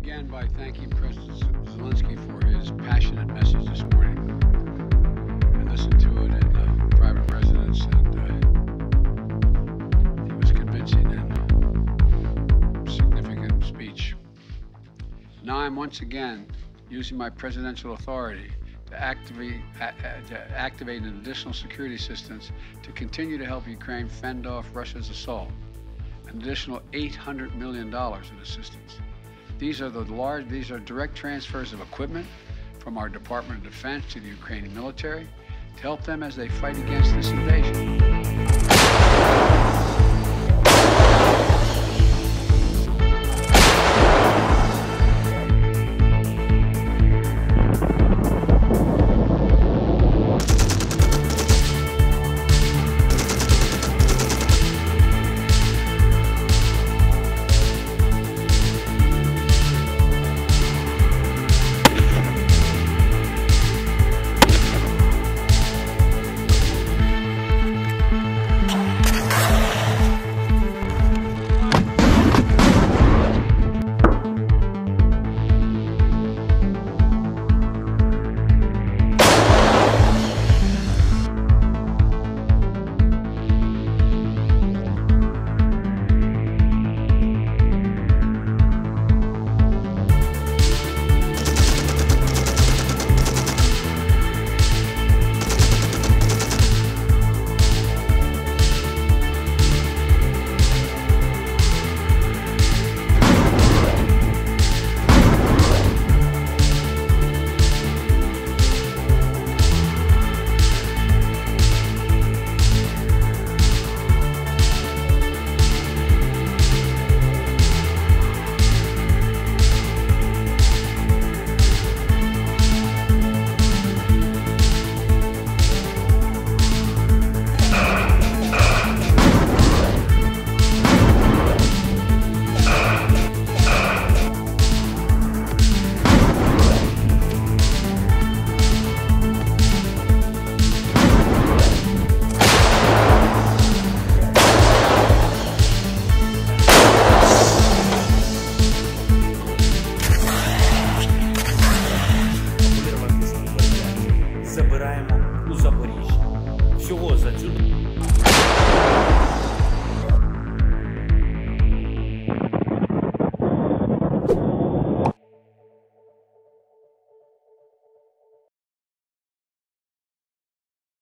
begin by thanking President Zelensky for his passionate message this morning. I listened to it in the private residence, and uh, it was convincing and uh, significant speech. Now I'm once again using my presidential authority to activate, uh, to activate an additional security assistance to continue to help Ukraine fend off Russia's assault. An additional $800 million in assistance. These are the large, these are direct transfers of equipment from our Department of Defense to the Ukrainian military to help them as they fight against this invasion. Salut.